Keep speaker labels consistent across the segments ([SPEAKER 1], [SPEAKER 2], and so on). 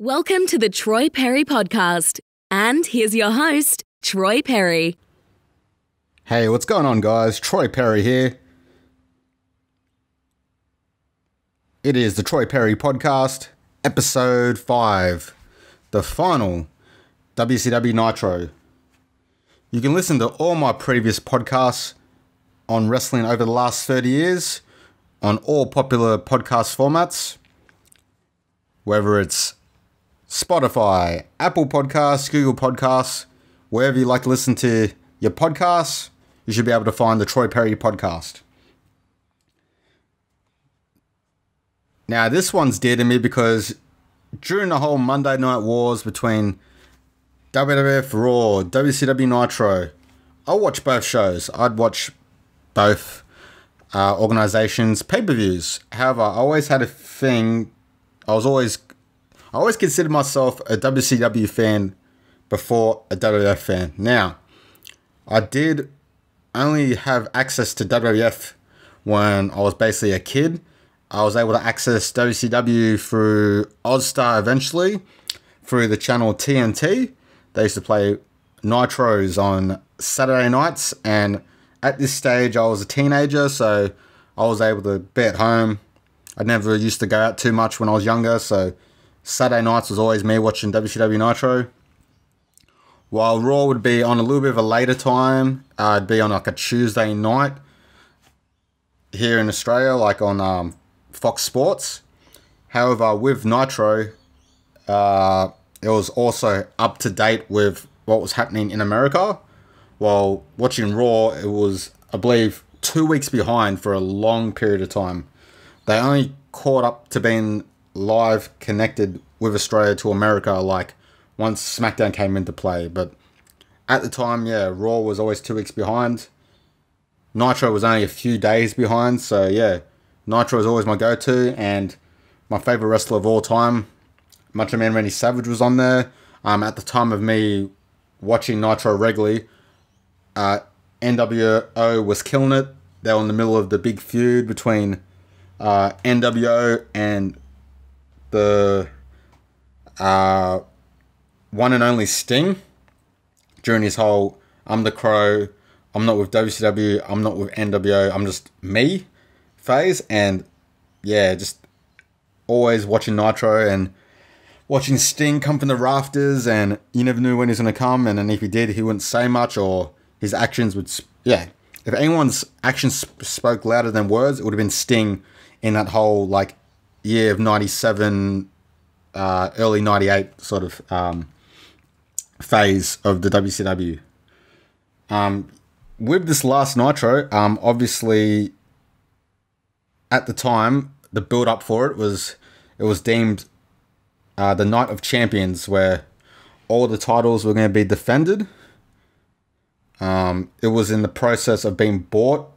[SPEAKER 1] Welcome to the Troy Perry Podcast. And here's your host, Troy Perry.
[SPEAKER 2] Hey, what's going on, guys? Troy Perry here. It is the Troy Perry Podcast, episode 5, the final WCW Nitro. You can listen to all my previous podcasts on wrestling over the last 30 years on all popular podcast formats, whether it's Spotify, Apple Podcasts, Google Podcasts, wherever you like to listen to your podcasts, you should be able to find the Troy Perry podcast. Now, this one's dear to me because during the whole Monday Night Wars between WWF Raw, WCW Nitro, I watch both shows. I'd watch both uh, organizations' pay per views. However, I always had a thing, I was always I always considered myself a WCW fan before a WWF fan. Now, I did only have access to WWF when I was basically a kid. I was able to access WCW through Austar eventually, through the channel TNT. They used to play Nitros on Saturday nights, and at this stage, I was a teenager, so I was able to be at home. I never used to go out too much when I was younger, so Saturday nights was always me watching WCW Nitro. While Raw would be on a little bit of a later time, uh, it'd be on like a Tuesday night here in Australia, like on um, Fox Sports. However, with Nitro, uh, it was also up to date with what was happening in America. While watching Raw, it was, I believe, two weeks behind for a long period of time. They only caught up to being live connected with Australia to America like once SmackDown came into play. But at the time, yeah, Raw was always two weeks behind. Nitro was only a few days behind, so yeah, Nitro was always my go-to and my favorite wrestler of all time. Macho Man Randy Savage was on there. Um, at the time of me watching Nitro regularly, uh, NWO was killing it. They were in the middle of the big feud between uh, NWO and the uh, one and only Sting during his whole I'm the Crow, I'm not with WCW, I'm not with NWO, I'm just me phase. And yeah, just always watching Nitro and watching Sting come from the rafters, and you never knew when he was going to come. And then if he did, he wouldn't say much, or his actions would, yeah. If anyone's actions spoke louder than words, it would have been Sting in that whole like year of 97 uh, early 98 sort of um, phase of the WCW. Um, with this last Nitro, um, obviously at the time, the build up for it was it was deemed uh, the Night of Champions, where all the titles were going to be defended. Um, it was in the process of being bought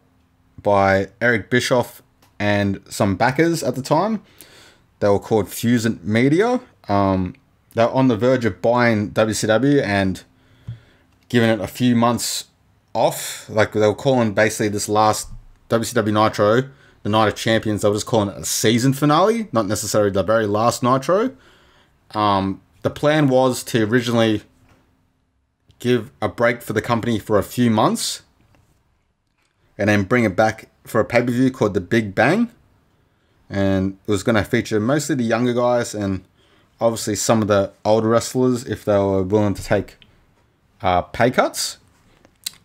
[SPEAKER 2] by Eric Bischoff and some backers at the time. They were called Fusient Media. Um, they were on the verge of buying WCW and giving it a few months off. Like they were calling basically this last WCW Nitro, the Night of Champions. They were just calling it a season finale, not necessarily the very last Nitro. Um, the plan was to originally give a break for the company for a few months and then bring it back for a pay per view called The Big Bang. And it was going to feature mostly the younger guys and obviously some of the older wrestlers if they were willing to take uh, pay cuts.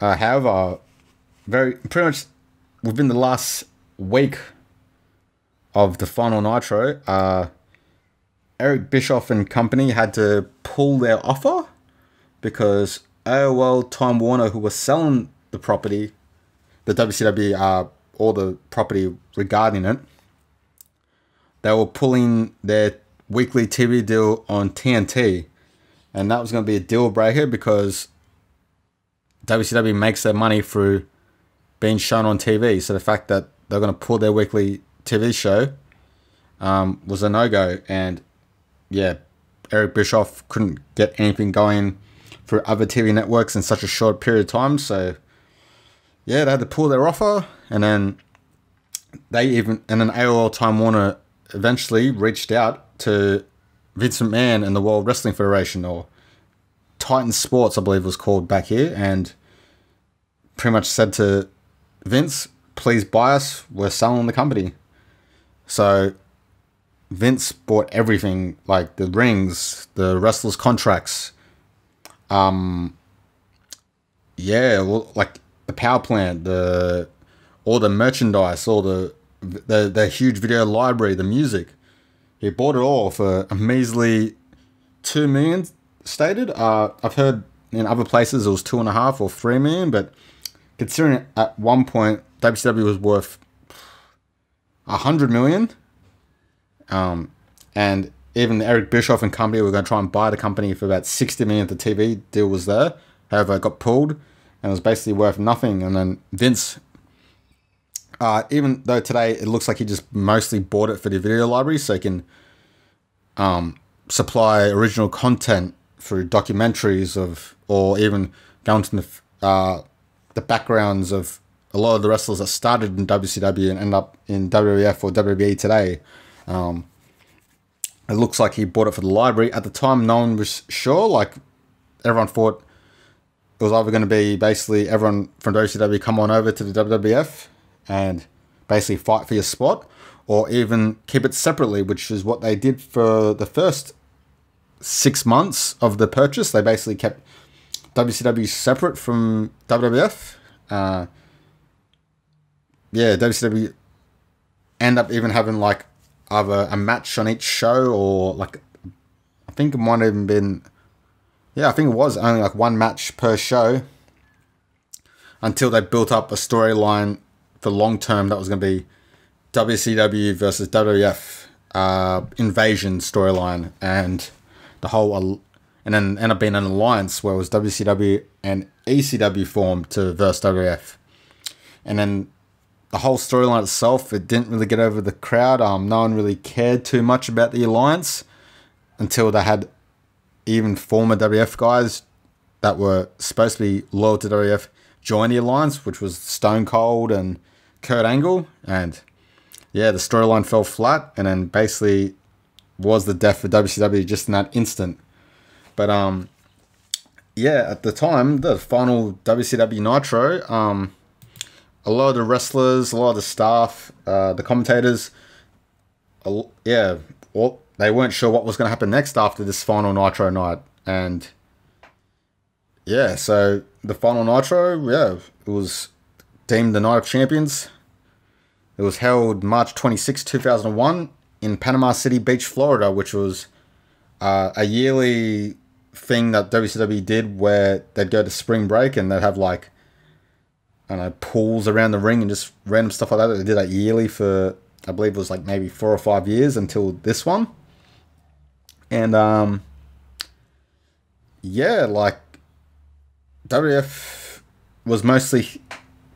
[SPEAKER 2] Uh, however, very pretty much within the last week of the final Nitro, uh, Eric Bischoff and company had to pull their offer because AOL Time Warner, who was selling the property, the WCW uh, all the property regarding it, they were pulling their weekly TV deal on TNT. And that was going to be a deal breaker because WCW makes their money through being shown on TV. So the fact that they're going to pull their weekly TV show um, was a no go. And yeah, Eric Bischoff couldn't get anything going for other TV networks in such a short period of time. So yeah, they had to pull their offer, and then they even and then AOL Time Warner eventually reached out to Vince McMahon and the World Wrestling Federation, or Titan Sports, I believe was called back here, and pretty much said to Vince, please buy us, we're selling the company. So Vince bought everything, like the rings, the wrestlers' contracts, um, yeah, well, like the power plant, the all the merchandise, all the the the huge video library, the music. He bought it all for a measly two million stated. Uh, I've heard in other places it was two and a half or three million, but considering at one point WCW was worth a hundred million, um, and even Eric Bischoff and company were going to try and buy the company for about sixty million. The TV deal was there, however, it got pulled, and it was basically worth nothing. And then Vince uh, even though today it looks like he just mostly bought it for the video library so he can um, supply original content through documentaries of, or even go into the, uh, the backgrounds of a lot of the wrestlers that started in WCW and end up in WWF or WWE today. Um, it looks like he bought it for the library. At the time, no one was sure. Like, everyone thought it was either going to be basically everyone from WCW come on over to the WWF and basically fight for your spot, or even keep it separately, which is what they did for the first six months of the purchase. They basically kept WCW separate from WWF. Uh, yeah, WCW end up even having like either a match on each show or like I think it might have even been yeah, I think it was only like one match per show until they built up a storyline for long term that was going to be WCW versus WWF uh, invasion storyline and the whole and then end up being an alliance where it was WCW and ECW formed to verse WWF and then the whole storyline itself it didn't really get over the crowd. Um no one really cared too much about the alliance until they had even former WF guys that were supposed to be loyal to WF join the alliance which was Stone Cold and Kurt Angle, and yeah, the storyline fell flat, and then basically was the death for WCW just in that instant. But um, yeah, at the time, the final WCW Nitro, um, a lot of the wrestlers, a lot of the staff, uh, the commentators, uh, yeah, well, they weren't sure what was going to happen next after this final Nitro night, and yeah, so the final Nitro, yeah, it was deemed the Night of Champions. It was held March 26, 2001 in Panama City Beach, Florida, which was uh, a yearly thing that WCW did where they'd go to spring break and they'd have like, I don't know, pools around the ring and just random stuff like that. They did that yearly for, I believe it was like maybe four or five years until this one. And, um, yeah, like, WF was mostly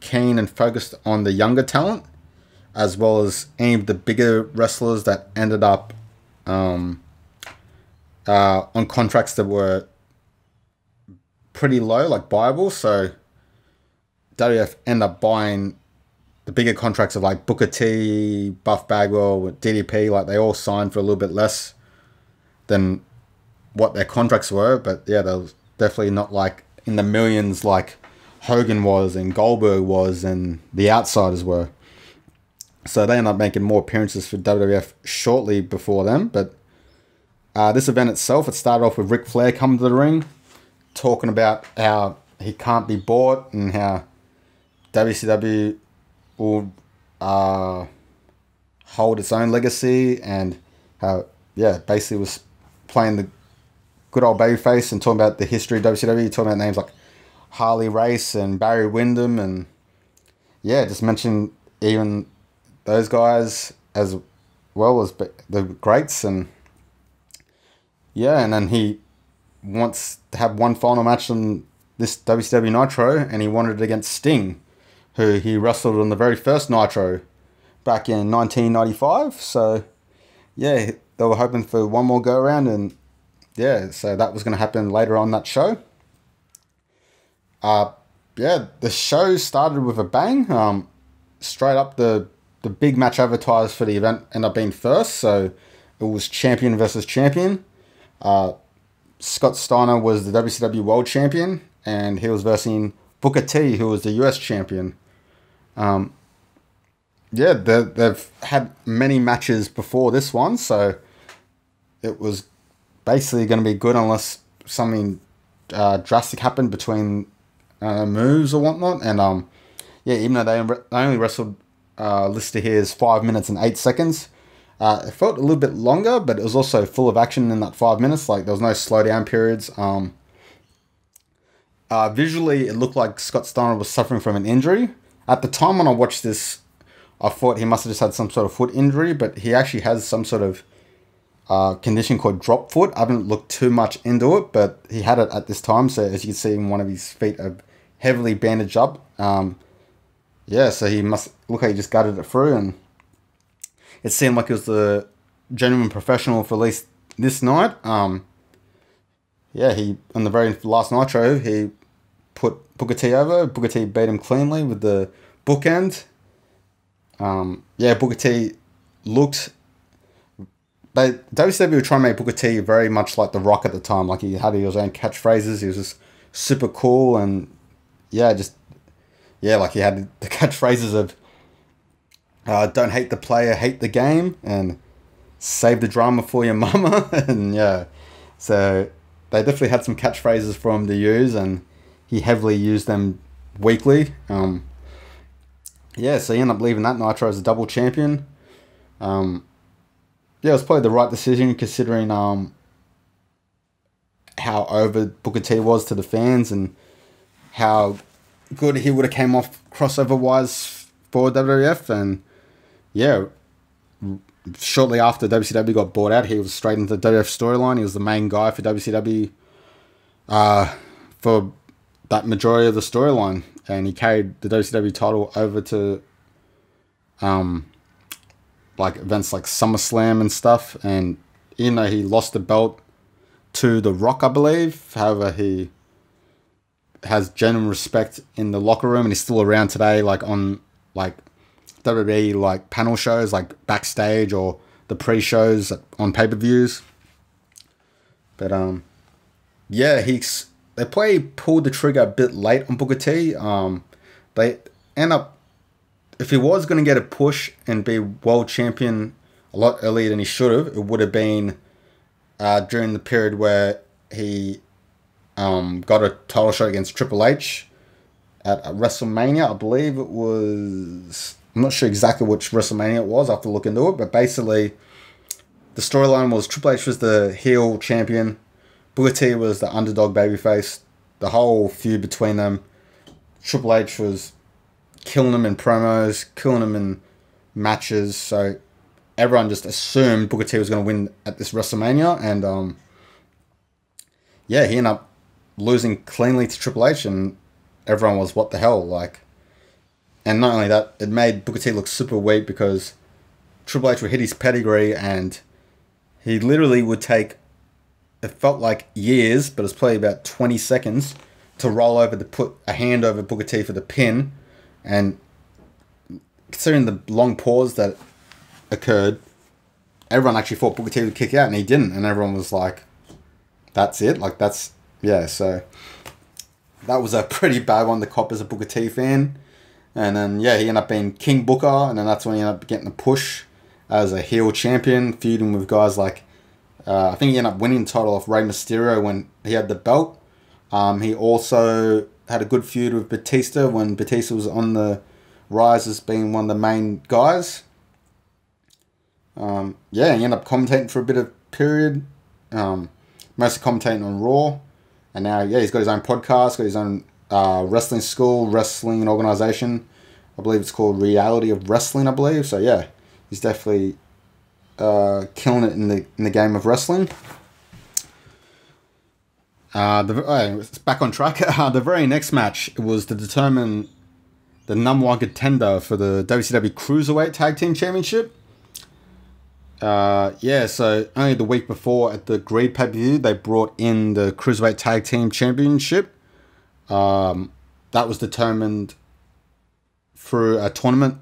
[SPEAKER 2] keen and focused on the younger talent as well as any of the bigger wrestlers that ended up um, uh, on contracts that were pretty low, like buyable. So WF ended up buying the bigger contracts of like Booker T, Buff Bagwell, DDP. Like they all signed for a little bit less than what their contracts were. But yeah, they was definitely not like in the millions like Hogan was and Goldberg was and the Outsiders were. So they end up making more appearances for WWF shortly before them. But uh, this event itself, it started off with Ric Flair coming to the ring, talking about how he can't be bought and how WCW will uh, hold its own legacy and how, yeah, basically was playing the good old babyface and talking about the history of WCW, talking about names like Harley Race and Barry Windham and yeah, just mentioned even those guys as well as the greats and yeah, and then he wants to have one final match on this WCW Nitro, and he wanted it against Sting, who he wrestled on the very first Nitro back in 1995. So yeah, they were hoping for one more go around, and yeah, so that was going to happen later on that show. Uh, yeah, the show started with a bang. Um, straight up the the big match advertised for the event ended up being first, so it was champion versus champion. Uh, Scott Steiner was the WCW World Champion, and he was versing Booker T, who was the US Champion. Um, yeah, they've had many matches before this one, so it was basically going to be good unless something uh, drastic happened between uh, moves or whatnot. And um, yeah, even though they, they only wrestled uh, listed here is five minutes and eight seconds. Uh, it felt a little bit longer, but it was also full of action in that five minutes. Like there was no slowdown periods. Um, uh, visually, it looked like Scott Steiner was suffering from an injury. At the time when I watched this, I thought he must have just had some sort of foot injury, but he actually has some sort of uh, condition called drop foot. I haven't looked too much into it, but he had it at this time. So as you can see, one of his feet are heavily bandaged up. Um, yeah, so he must look like he just gutted it through, and it seemed like it was the genuine professional for at least this night. Um, yeah, he on the very last Nitro, he put Booker T over. Booker T beat him cleanly with the bookend. Um, yeah, Booker T looked. They WCW were trying to make Booker T very much like The Rock at the time. Like he had his own catchphrases. He was just super cool and yeah, just yeah, like he had the catchphrases of uh, "Don't hate the player, hate the game," and "Save the drama for your mama." and yeah, so they definitely had some catchphrases for him to use, and he heavily used them weekly. Um, yeah, so he ended up leaving that Nitro as a double champion. Um, yeah, it was probably the right decision considering um, how over Booker T was to the fans and how good he would have came off crossover wise for WWF. And yeah, shortly after WCW got bought out, he was straight into the WWF storyline. He was the main guy for WCW uh, for that majority of the storyline. And he carried the WCW title over to um, like events like SummerSlam and stuff. And you know, he lost the belt to The Rock, I believe. However, he has genuine respect in the locker room and is still around today, like on like WWE like panel shows, like backstage or the pre-shows on pay-per-views. But um, yeah, he's they play pulled the trigger a bit late on Booker T. Um, they end up if he was going to get a push and be world champion a lot earlier than he should have, it would have been uh, during the period where he um, got a title shot against Triple H at WrestleMania. I believe it was. I'm not sure exactly which WrestleMania it was. I have to look into it. But basically, the storyline was Triple H was the heel champion, Booker T was the underdog babyface. The whole feud between them, Triple H was killing them in promos, killing them in matches. So everyone just assumed Booker T was going to win at this WrestleMania, and um, yeah, he ended up losing cleanly to Triple H, and everyone was, what the hell? Like, and not only that, it made Booker T look super weak because Triple H would hit his pedigree and he literally would take, it felt like years, but it's probably about 20 seconds to roll over to put a hand over Booker T for the pin. And considering the long pause that occurred, everyone actually thought Booker T would kick out and he didn't. And everyone was like, that's it? Like, that's yeah, so that was a pretty bad one to cop as a Booker T fan. And then, yeah, he ended up being King Booker, and then that's when he ended up getting a push as a heel champion, feuding with guys like, uh, I think he ended up winning the title off Rey Mysterio when he had the belt. Um, he also had a good feud with Batista when Batista was on the rise as being one of the main guys. Um, yeah, he ended up commentating for a bit of period, um, mostly commentating on Raw. And now, yeah, he's got his own podcast, got his own uh, wrestling school, wrestling organization. I believe it's called Reality of Wrestling, I believe. So, yeah, he's definitely uh, killing it in the, in the game of wrestling. Uh, the, oh, back on track. Uh, the very next match was to determine the number one contender for the WCW Cruiserweight Tag Team Championship. Uh, yeah, so only the week before at the Greed pay per view, they brought in the Cruiserweight Tag Team Championship. Um, that was determined through a tournament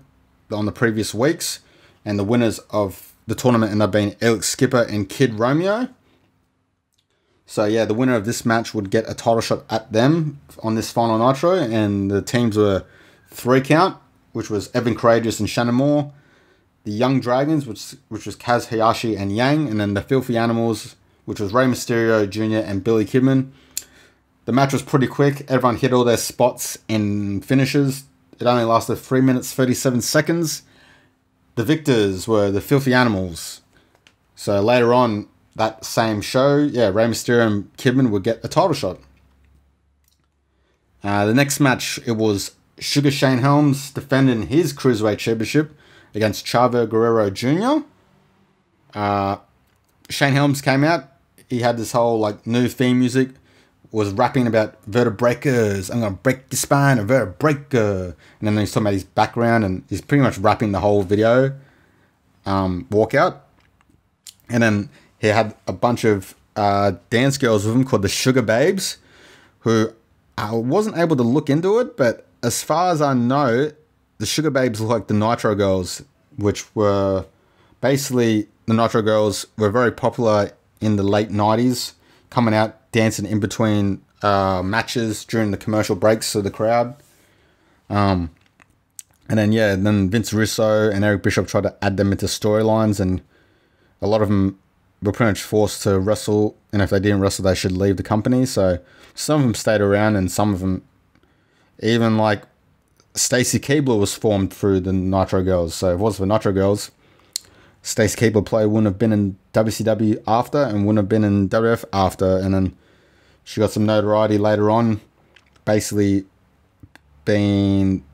[SPEAKER 2] on the previous weeks, and the winners of the tournament ended up being Elix Skipper and Kid Romeo. So yeah, the winner of this match would get a title shot at them on this final Nitro, and the teams were three count, which was Evan Karagias and Shannon Moore, the Young Dragons, which which was Kaz Hayashi and Yang, and then the Filthy Animals, which was Rey Mysterio Jr. and Billy Kidman. The match was pretty quick. Everyone hit all their spots and finishes. It only lasted 3 minutes 37 seconds. The victors were the Filthy Animals. So later on that same show, yeah, Rey Mysterio and Kidman would get a title shot. Uh, the next match, it was Sugar Shane Helms defending his Cruiserweight Championship against Chavo Guerrero Jr. Uh, Shane Helms came out. He had this whole like new theme music was rapping about vertebreakers. I'm gonna break your spine, a vertebreaker. And then he's talking about his background, and he's pretty much rapping the whole video um, walkout. And then he had a bunch of uh, dance girls with him called the Sugar Babes, who I wasn't able to look into it, but as far as I know, the Sugar Babes look like the Nitro Girls, which were basically the Nitro Girls were very popular in the late 90s, coming out dancing in between uh, matches during the commercial breaks of the crowd. Um, and then yeah, then Vince Russo and Eric Bischoff tried to add them into storylines, and a lot of them were pretty much forced to wrestle. And if they didn't wrestle, they should leave the company. So some of them stayed around, and some of them, even like Stacy Keibler, was formed through the Nitro Girls. So if it was for Nitro Girls, Stacy Keibler play wouldn't have been in WCW after, and wouldn't have been in WF after, and then she got some notoriety later on, basically being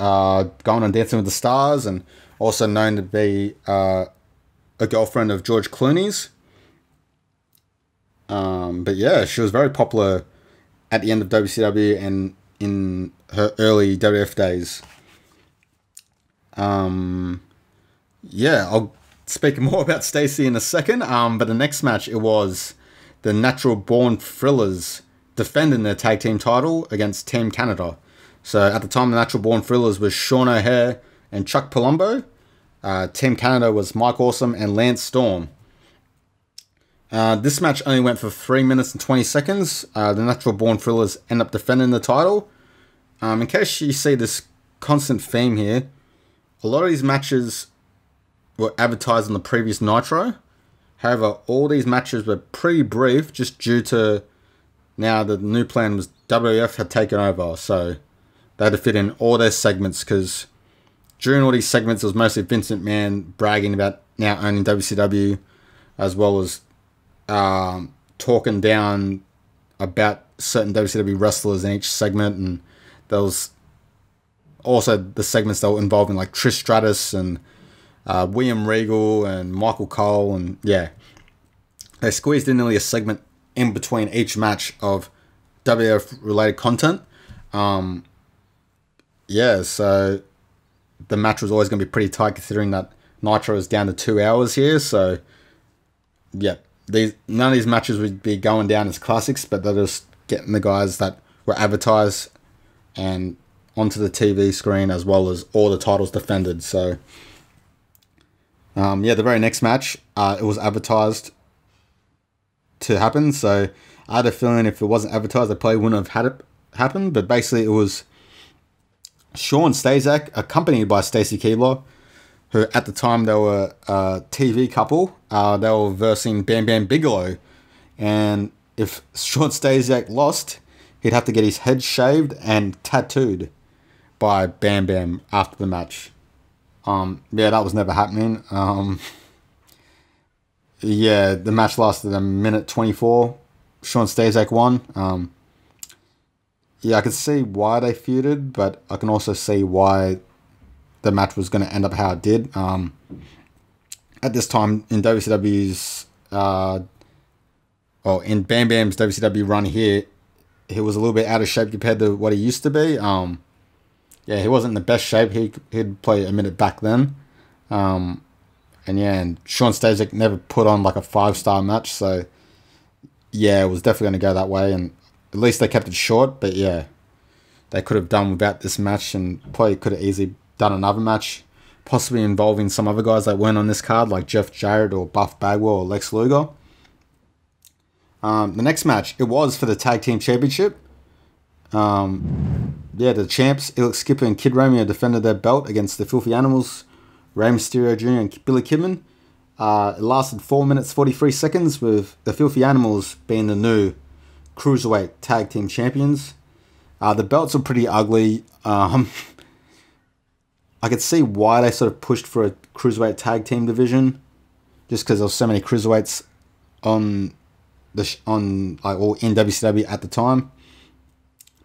[SPEAKER 2] uh, going on Dancing with the Stars and also known to be uh, a girlfriend of George Clooney's. Um, but yeah, she was very popular at the end of WCW and in her early WF days. Um, yeah, I'll speak more about Stacy in a second. Um, but the next match it was the Natural Born Thrillers defending their tag team title against Team Canada. So at the time, the Natural Born Thrillers was Sean O'Haire and Chuck Palumbo. Uh, team Canada was Mike Awesome and Lance Storm. Uh, this match only went for 3 minutes and 20 seconds. Uh, the Natural Born Thrillers end up defending the title. Um, in case you see this constant theme here, a lot of these matches were advertised on the previous Nitro. However, all these matches were pretty brief just due to now the new plan was WF had taken over, so they had to fit in all their segments because during all these segments it was mostly Vincent McMahon bragging about now owning WCW as well as um, talking down about certain WCW wrestlers in each segment and there was also the segments that were involving like Trish Stratus and uh, William Regal and Michael Cole, and yeah, they squeezed in nearly a segment in between each match of WF related content. Um, yeah, so the match was always going to be pretty tight considering that Nitro is down to two hours here. So yeah, these none of these matches would be going down as classics, but they're just getting the guys that were advertised and onto the TV screen as well as all the titles defended. So um, yeah, the very next match, uh, it was advertised to happen. So I had a feeling if it wasn't advertised, I probably wouldn't have had it happen. But basically, it was Shawn Stasiak, accompanied by Stacy Keibler, who at the time they were a TV couple. Uh, they were versing Bam Bam Bigelow. And if Shawn Stasiak lost, he'd have to get his head shaved and tattooed by Bam Bam after the match. Um, yeah, that was never happening. Um, yeah, the match lasted a minute 24. Shawn Stasiak won. Um, yeah, I can see why they feuded, but I can also see why the match was going to end up how it did. Um, at this time in WCW's, uh, well, in Bam Bam's WCW run here, he was a little bit out of shape compared to what he used to be. Um, yeah, he wasn't in the best shape. He he'd play a minute back then. Um, and yeah, and Shawn Stasiak never put on like a five star match, so yeah, it was definitely going to go that way. And at least they kept it short, but yeah, they could have done without this match and probably could have easily done another match, possibly involving some other guys that weren't on this card, like Jeff Jarrett or Buff Bagwell or Lex Luger. Um, the next match, it was for the tag team championship. Um, yeah, the champs, Elix Skipper and Kid Romeo defended their belt against the Filthy Animals, Rey Mysterio Jr. and Billy Kidman. Uh, it lasted 4 minutes 43 seconds, with the Filthy Animals being the new Cruiserweight Tag Team Champions. Uh, the belts are pretty ugly. Um, I could see why they sort of pushed for a Cruiserweight Tag Team division, just because there was so many Cruiserweights on the on like all in WCW at the time.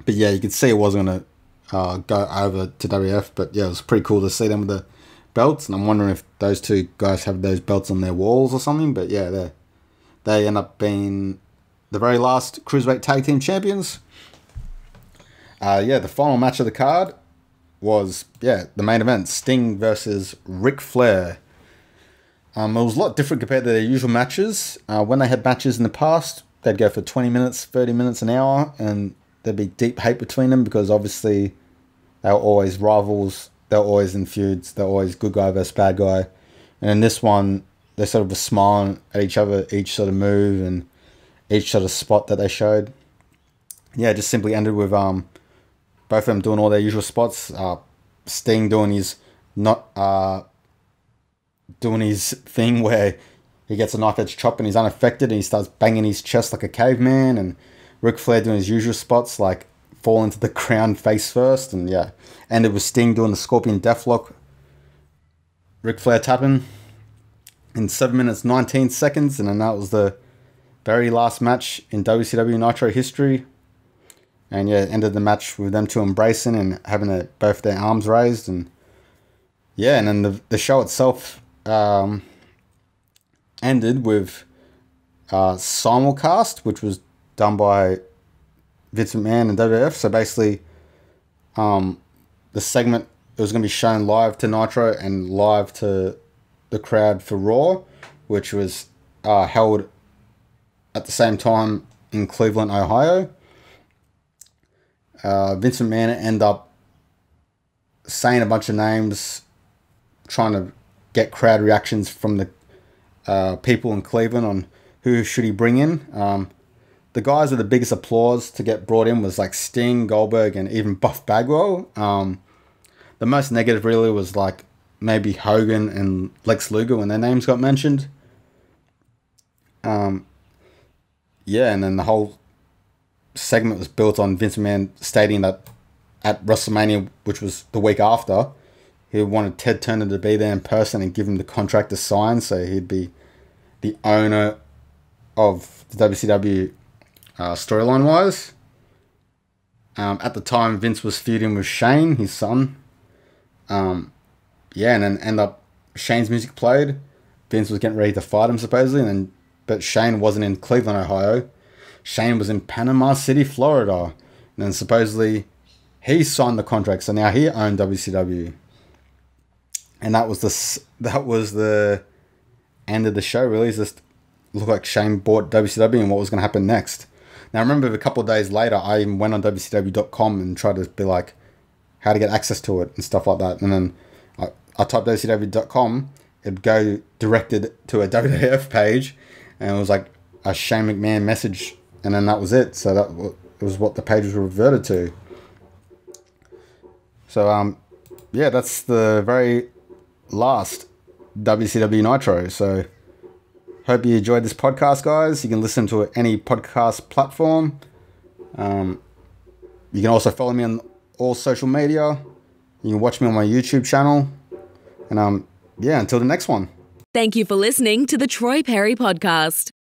[SPEAKER 2] But yeah, you could see it wasn't gonna uh, go over to WF. But yeah, it was pretty cool to see them with the belts, and I'm wondering if those two guys have those belts on their walls or something. But yeah, they they end up being the very last cruiserweight tag team champions. Uh, yeah, the final match of the card was yeah the main event: Sting versus Ric Flair. Um, it was a lot different compared to their usual matches. Uh, when they had matches in the past, they'd go for 20 minutes, 30 minutes, an hour, and there'd be deep hate between them because obviously they were always rivals. They were always in feuds. They're always good guy versus bad guy. And in this one, they sort of were smiling at each other, each sort of move and each sort of spot that they showed. Yeah, just simply ended with um, both of them doing all their usual spots. Uh, Sting doing his not uh, doing his thing where he gets a knife edge chop and he's unaffected and he starts banging his chest like a caveman and Ric Flair doing his usual spots like fall into the ground face first and yeah. And it was Sting doing the Scorpion Deathlock. Ric Flair tapping in 7 minutes 19 seconds and then that was the very last match in WCW Nitro history and yeah ended the match with them two embracing and having a, both their arms raised and yeah and then the, the show itself um, ended with uh, simulcast, which was done by Vince McMahon and WWF. So basically, um, the segment it was going to be shown live to Nitro and live to the crowd for Raw, which was uh, held at the same time in Cleveland, Ohio. Uh, Vince McMahon ended up saying a bunch of names, trying to get crowd reactions from the uh, people in Cleveland on who should he bring in. Um, the guys with the biggest applause to get brought in was like Sting, Goldberg, and even Buff Bagwell. Um, the most negative really was like maybe Hogan and Lex Luger when their names got mentioned. Um, yeah, and then the whole segment was built on Vince McMahon stating that at WrestleMania, which was the week after, he wanted Ted Turner to be there in person and give him the contract to sign, so he'd be the owner of the WCW uh, storyline wise. Um, at the time, Vince was feuding with Shane, his son. Um, yeah, and then end up Shane's music played. Vince was getting ready to fight him supposedly, and then but Shane wasn't in Cleveland, Ohio. Shane was in Panama City, Florida, and then supposedly he signed the contract, so now he owned WCW and that was the that was the end of the show. Really, just looked like Shane bought WCW and what was going to happen next. Now, I remember a couple of days later, I went on WCW.com and tried to be like how to get access to it and stuff like that. And then I, I typed WCW.com, it'd go directed to a WWF page, and it was like a Shane McMahon message, and then that was it. So that was what the pages was reverted to. So um, yeah, that's the very last WCW Nitro. So, hope you enjoyed this podcast, guys. You can listen to any podcast platform. Um, you can also follow me on all social media. You can watch me on my YouTube channel. And um, yeah, until the next one.
[SPEAKER 1] Thank you for listening to the Troy Perry Podcast.